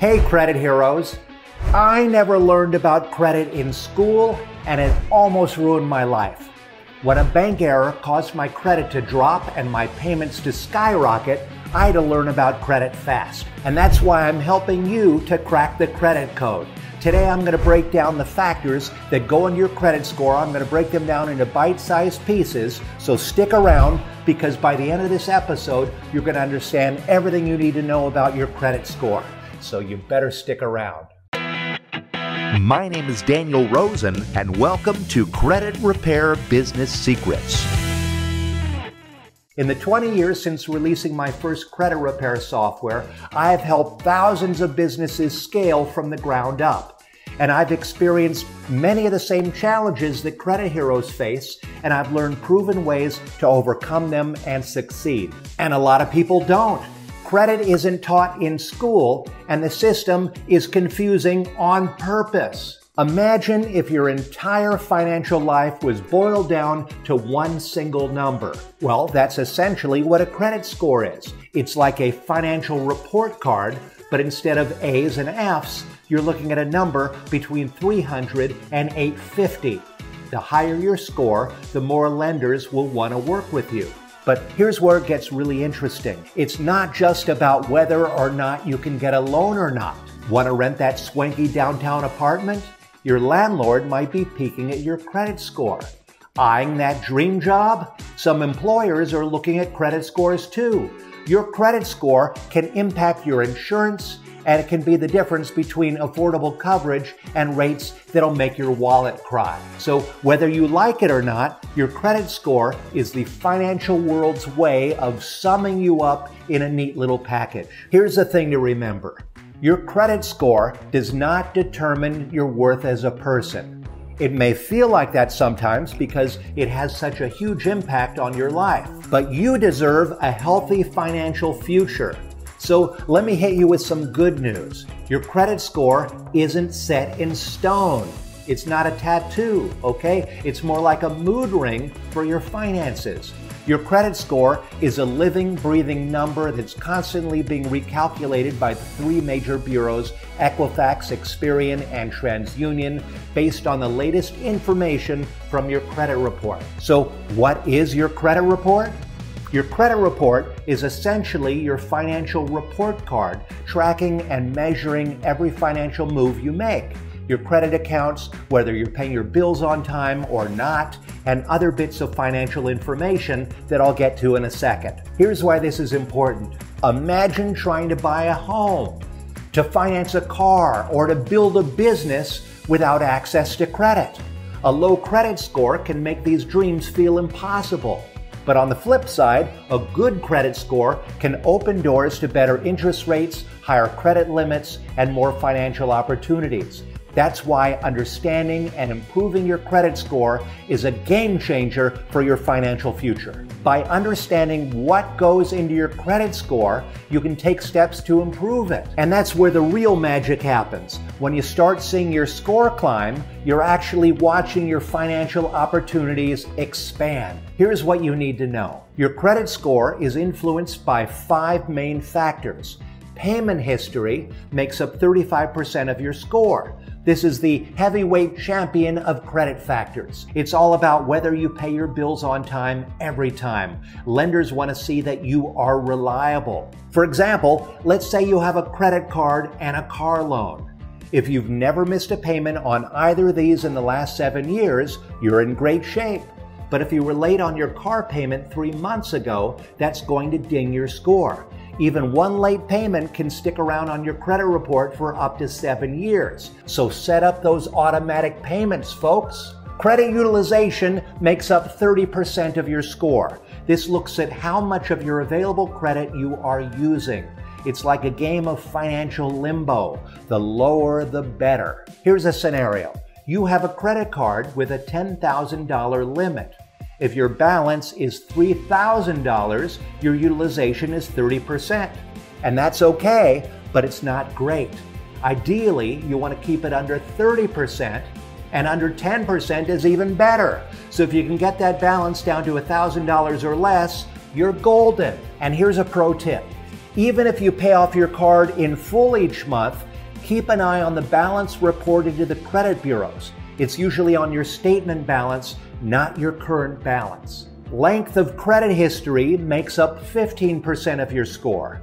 Hey, credit heroes. I never learned about credit in school, and it almost ruined my life. When a bank error caused my credit to drop and my payments to skyrocket, I had to learn about credit fast. And that's why I'm helping you to crack the credit code. Today I'm going to break down the factors that go into your credit score. I'm going to break them down into bite sized pieces. So stick around because by the end of this episode, you're going to understand everything you need to know about your credit score. So you better stick around. My name is Daniel Rosen, and welcome to Credit Repair Business Secrets. In the 20 years since releasing my first credit repair software, I have helped thousands of businesses scale from the ground up. And I've experienced many of the same challenges that credit heroes face, and I've learned proven ways to overcome them and succeed. And a lot of people don't. Credit isn't taught in school, and the system is confusing on purpose. Imagine if your entire financial life was boiled down to one single number. Well, that's essentially what a credit score is. It's like a financial report card, but instead of A's and F's, you're looking at a number between 300 and 850. The higher your score, the more lenders will want to work with you. But here's where it gets really interesting. It's not just about whether or not you can get a loan or not. Want to rent that swanky downtown apartment? Your landlord might be peeking at your credit score. Eyeing that dream job? Some employers are looking at credit scores too. Your credit score can impact your insurance, and it can be the difference between affordable coverage and rates that'll make your wallet cry. So, whether you like it or not, your credit score is the financial world's way of summing you up in a neat little package. Here's the thing to remember your credit score does not determine your worth as a person. It may feel like that sometimes because it has such a huge impact on your life, but you deserve a healthy financial future. So let me hit you with some good news. Your credit score isn't set in stone. It's not a tattoo, okay? It's more like a mood ring for your finances. Your credit score is a living, breathing number that's constantly being recalculated by the three major bureaus, Equifax, Experian, and TransUnion, based on the latest information from your credit report. So, what is your credit report? Your credit report is essentially your financial report card, tracking and measuring every financial move you make your credit accounts, whether you're paying your bills on time or not, and other bits of financial information that I'll get to in a second. Here's why this is important. Imagine trying to buy a home, to finance a car, or to build a business without access to credit. A low credit score can make these dreams feel impossible. But on the flip side, a good credit score can open doors to better interest rates, higher credit limits, and more financial opportunities. That's why understanding and improving your credit score is a game changer for your financial future. By understanding what goes into your credit score, you can take steps to improve it. And that's where the real magic happens. When you start seeing your score climb, you're actually watching your financial opportunities expand. Here's what you need to know your credit score is influenced by five main factors. Payment history makes up 35% of your score. This is the heavyweight champion of credit factors. It's all about whether you pay your bills on time every time. Lenders want to see that you are reliable. For example, let's say you have a credit card and a car loan. If you've never missed a payment on either of these in the last seven years, you're in great shape. But if you were late on your car payment three months ago, that's going to ding your score. Even one late payment can stick around on your credit report for up to seven years. So set up those automatic payments, folks. Credit utilization makes up 30% of your score. This looks at how much of your available credit you are using. It's like a game of financial limbo. The lower, the better. Here's a scenario. You have a credit card with a $10,000 limit. If your balance is $3,000, your utilization is 30%. And that's okay, but it's not great. Ideally, you want to keep it under 30%, and under 10% is even better. So if you can get that balance down to $1,000 or less, you're golden. And here's a pro tip Even if you pay off your card in full each month, keep an eye on the balance reported to the credit bureaus. It's usually on your statement balance, not your current balance. Length of credit history makes up 15% of your score.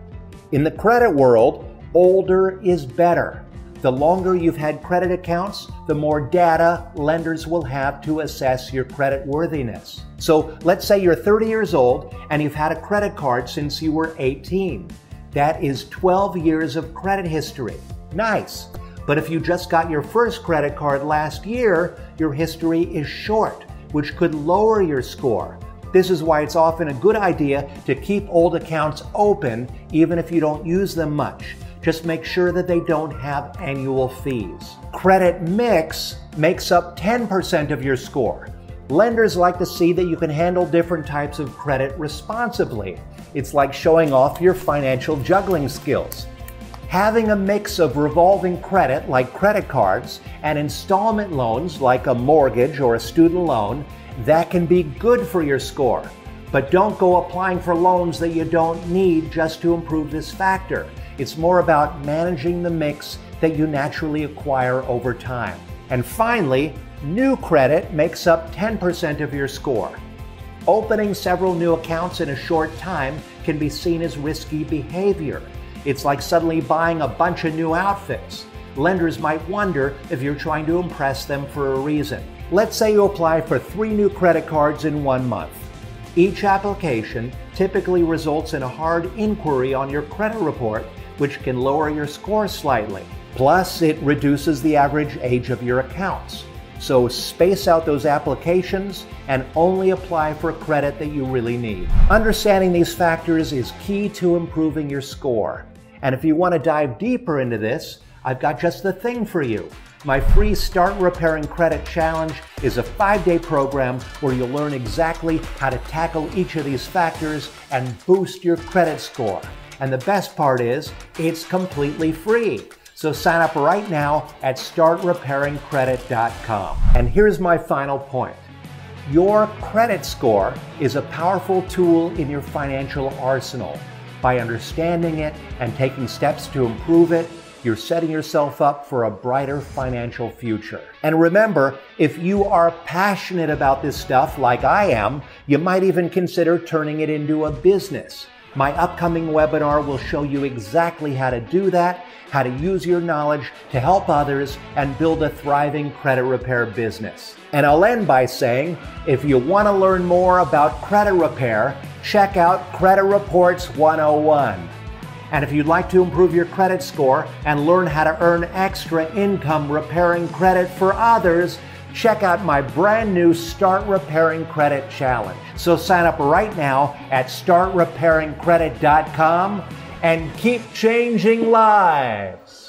In the credit world, older is better. The longer you've had credit accounts, the more data lenders will have to assess your credit worthiness. So let's say you're 30 years old and you've had a credit card since you were 18. That is 12 years of credit history. Nice. But if you just got your first credit card last year, your history is short, which could lower your score. This is why it's often a good idea to keep old accounts open even if you don't use them much. Just make sure that they don't have annual fees. Credit mix makes up 10% of your score. Lenders like to see that you can handle different types of credit responsibly. It's like showing off your financial juggling skills. Having a mix of revolving credit, like credit cards, and installment loans, like a mortgage or a student loan, that can be good for your score. But don't go applying for loans that you don't need just to improve this factor. It's more about managing the mix that you naturally acquire over time. And finally, new credit makes up 10% of your score. Opening several new accounts in a short time can be seen as risky behavior. It's like suddenly buying a bunch of new outfits. Lenders might wonder if you're trying to impress them for a reason. Let's say you apply for three new credit cards in one month. Each application typically results in a hard inquiry on your credit report which can lower your score slightly. Plus, it reduces the average age of your accounts. So space out those applications and only apply for credit that you really need. Understanding these factors is key to improving your score. And if you want to dive deeper into this, I've got just the thing for you. My free Start Repairing Credit Challenge is a five day program where you'll learn exactly how to tackle each of these factors and boost your credit score. And the best part is, it's completely free. So sign up right now at startrepairingcredit.com. And here's my final point. Your credit score is a powerful tool in your financial arsenal. By understanding it and taking steps to improve it, you're setting yourself up for a brighter financial future. And remember, if you are passionate about this stuff like I am, you might even consider turning it into a business. My upcoming webinar will show you exactly how to do that, how to use your knowledge to help others and build a thriving credit repair business. And I'll end by saying if you want to learn more about credit repair, check out Credit Reports 101. And if you'd like to improve your credit score and learn how to earn extra income repairing credit for others, check out my brand new Start Repairing Credit Challenge. So sign up right now at startrepairingcredit.com and keep changing lives.